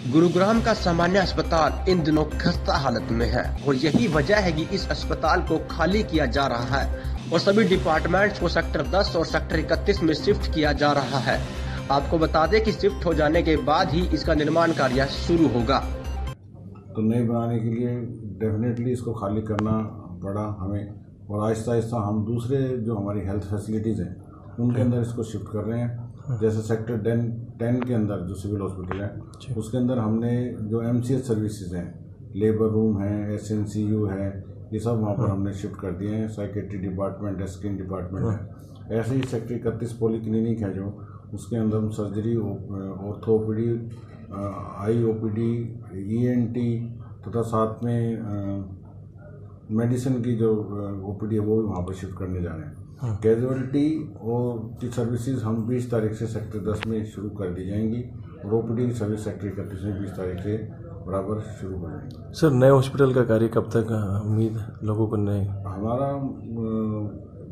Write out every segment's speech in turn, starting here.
गुरुग्राम का सामान्य अस्पताल इन दिनों खस्ता हालत में है और यही वजह है कि इस अस्पताल को खाली किया जा रहा है और सभी डिपार्टमेंट्स को सेक्टर 10 और सेक्टर 31 में शिफ्ट किया जा रहा है। आपको बता दें कि शिफ्ट हो जाने के बाद ही इसका निर्माण कार्य शुरू होगा। तो नए बनाने के लिए डेफिनेटली इसको खाली करना पड़ा हमें और आहिस्ता आहिस्ता हम दूसरे जो हमारी हेल्थ फैसिलिटीज़ हैं, उनके अंदर इसको शिफ्ट कर रहे हैं। जैसे सेक्टर टेन टेन के अंदर जो सिविल हॉस्पिटल है उसके अंदर हमने जो एम सी एच सर्विसेज़ हैं लेबर रूम है एस एन सी यू है ये सब वहाँ पर हमने शिफ्ट कर दिए हैं साइकेट्री डिपार्टमेंट है स्किन डिपार्टमेंट है। ऐसे ही सेक्टर इकतीस पोली क्लिनिक है जो उसके अंदर हम surgery orthopaedic eye O P D E N T तथा साथ में मेडिसिन की जो ओ पी डी है वो भी वहाँ पर शिफ्ट करने जा रहे हैं। कैजुअलिटी और की सर्विसेज़ हम 20 तारीख से सेक्टर 10 में शुरू कर दी जाएँगी और O P OPD service sector इकतीस में बीस तारीख से बराबर शुरू हो जाएँगे। सर नए हॉस्पिटल का कार्य कब तक उम्मीद है लोगों को नए? हमारा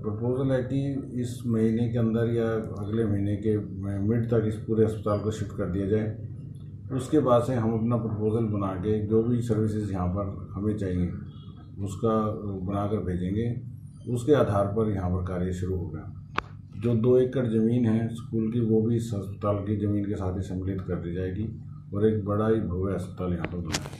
प्रपोजल है कि इस महीने के अंदर या अगले महीने के मिड तक इस पूरे अस्पताल को शिफ्ट कर दिया जाए। उसके बाद से हम अपना प्रपोजल बना के जो भी सर्विसेज़ यहाँ पर हमें चाहिए उसका बनाकर भेजेंगे। उसके आधार पर यहाँ पर कार्य शुरू होगा। जो दो एकड़ ज़मीन है स्कूल की, वो भी इस अस्पताल की ज़मीन के साथ ही सम्मिलित कर दी जाएगी और एक बड़ा ही भव्य अस्पताल यहाँ पर बनाया